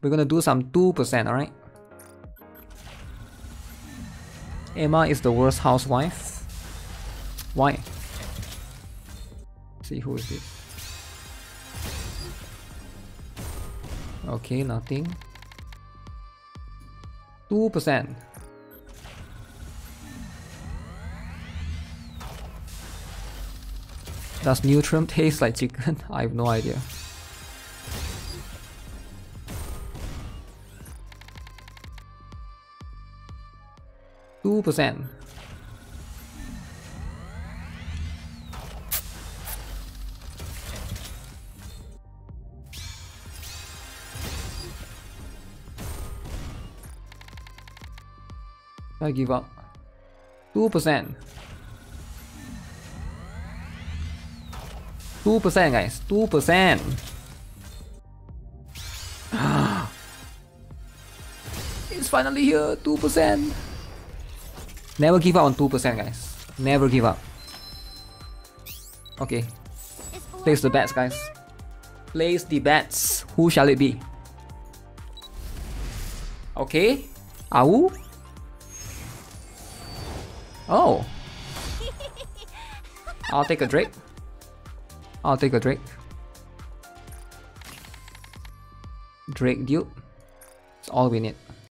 We're gonna do some 2%, alright? Emma is the worst housewife. Why? see who is this. Okay, nothing. 2%. Does Neutrum taste like chicken? I have no idea. Two percent. I give up. Two percent. Two percent, guys. Two percent. it's finally here. Two percent. Never give up on two percent, guys. Never give up. Okay. Place the bets, guys. Place the bets. Who shall it be? Okay. Awu? Oh. I'll take a Drake. I'll take a Drake. Drake Duke. It's all we need.